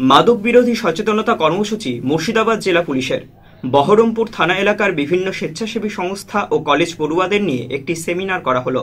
মাদক বিরোধী সচেতনতা কর্মসূচি মুর্শিদাবাদ জেলা পুলিশের। বহরমপুর থানা এলাকার বিভিন্ন স্বেচ্ছাসেবী সংস্থা ও কলেজ পড়ুয়াদের নিয়ে একটি সেমিনার করা হলো।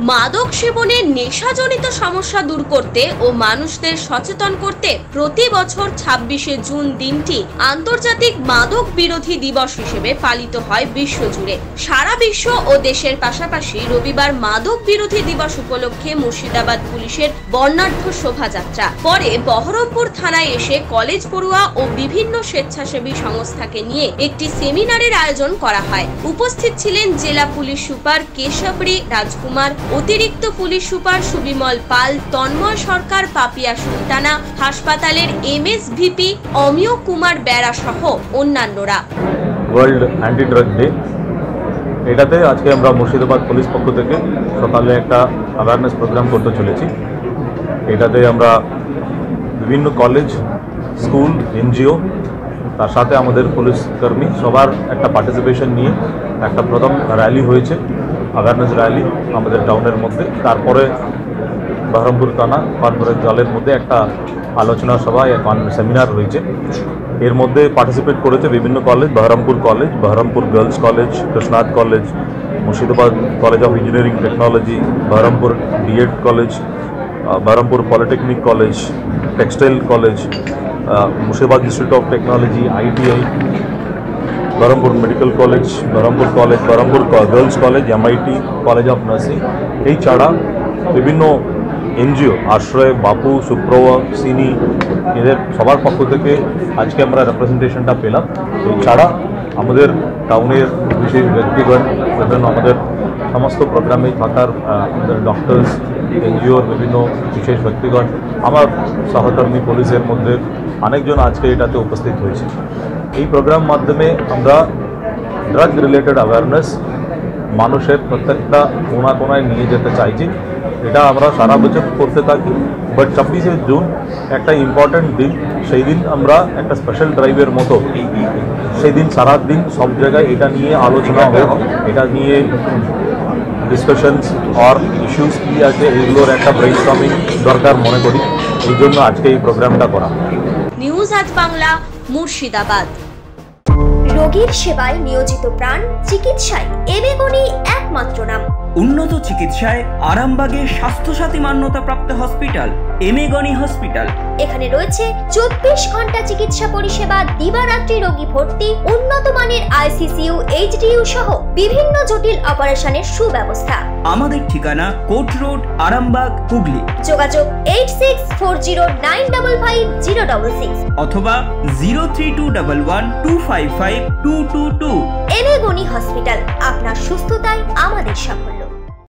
মাদক সেবনের নেশাজনিত সমস্যা দূর করতে ও মানুষদের সচেতন করতে প্রতি বছর ছাব্বিশে জুন দিনটি আন্তর্জাতিক মাদক বিরোধী দিবস হিসেবে পালিত হয় বিশ্বজুড়ে। সারা বিশ্ব ও দেশের পাশাপাশি রবিবার মাদক বিরোধী দিবস উপলক্ষে মুর্শিদাবাদ পুলিশের বর্ণাঢ্য শোভাযাত্রা। পরে বহরমপুর থানায় এসে কলেজ পড়ুয়া ও বিভিন্ন স্বেচ্ছাসেবী সংস্থাকে নিয়ে একটি সেমিনারের আয়োজন করা হয়। উপস্থিত ছিলেন জেলা পুলিশ সুপার কেশবরী রাজকুমার অতিরিক্ত পুলিশ সুপার সুবিমল পাল, তন্ময় সরকার, পাপিয়া সুলতানা, হাসপাতালের এমএসভিপি, অমিয় কুমার বেড়া সহ অন্যান্যরা। World day. এটাতে আজকে আমরা মুর্শিদাবাদ পুলিশ পক্ষ থেকে সকালে একটা অ্যাওয়ারনেস প্রোগ্রাম করতে চলেছি। এটাতে আমরা বিভিন্ন কলেজ স্কুল এনজিও তার সাথে আমাদের পুলিশ কর্মী সবার একটা পার্টিসিপেশন নিয়ে একটা প্রথম র্যালি হয়েছে। অ্যাওয়ারনেস র্যালি আমাদের টাউনের মধ্যে। তারপরে বহরমপুর থানা কনফারেন্স জলের মধ্যে একটা আলোচনা সভা সেমিনার হয়েছে। এর মধ্যে পার্টিসিপেট করেছে বিভিন্ন college Berhampore college Berhampore girls college Krishnanath college Murshidabad college of engineering technology Berhampore DEd college Berhampore polytechnic college textile college Murshidabad institute of technology ITI Berhampore medical college Berhampore college Berhampore girls college MIT college of nursing এই ছাড়া বিভিন্ন NGO, আশ্রয়, বাপু, সুপ্রভা, সিনি, এদের সবার পক্ষ থেকে আজকে আমরা রেপ্রেজেন্টেশনটা পেলাম। এছাড়া আমাদের টাউনের বিশেষ ব্যক্তিগণ বিভিন্ন আমাদের সমস্ত প্রোগ্রামে থাকার আমাদের ডক্টরস এনজিওর বিভিন্ন বিশেষ ব্যক্তিগণ, আমার সহকর্মী পুলিশের মধ্যে অনেকজন আজকে এটাতে উপস্থিত হয়েছে। এই প্রোগ্রাম মাধ্যমে আমরা ড্রাগ রিলেটেড অ্যাওয়ারনেস মানুষের প্রত্যেকটা কোনা কোনায় নিয়ে যেতে চাইছি। এটা আমরা সারা বছর করতে থাকি। বাট ছাব্বিশে জুন একটা ইম্পর্ট্যান্ট দিন। সেই দিন আমরা একটা স্পেশাল ড্রাইভের মতো সেই দিন সারা দিন সব জায়গায় এটা নিয়ে আলোচনা হবে। এটা নিয়ে ডিসকাশনস আর ইস্যুস কী আছে এগুলোর একটা ব্রেন দরকার মনে করি। এই জন্য আজকে এই প্রোগ্রামটা করা। নিউজ আজ বাংলা, মুর্শিদাবাদ। রোগীর সেবায় নিয়োজিত প্রাণ চিকিৎসায় এবেগুনি একমাত্র নাম। উন্নত চিকিৎসায় আরামবাগে স্বাস্থ্যসাথী মান্যতাপ্রাপ্ত হসপিটাল এমেগনি হসপিটাল। এখানে রয়েছে চব্বিশ ঘণ্টা চিকিৎসা পরিষেবা দিবারাত্রি রোগী ভর্তি উন্নত মানের আইসিসিউ এইচডিইউ সহ বিভিন্ন জটিল অপারেশনের সুব্যবস্থা। আমাদের ঠিকানা কোট রোড আরামবাগ হুগলি। যোগাযোগ eight six four zero nine double five zero double six. অথবা zero three two double one two five five two two two. এবেগুনি hospital আপনার সুস্থতায় আমাদের সাফল্য।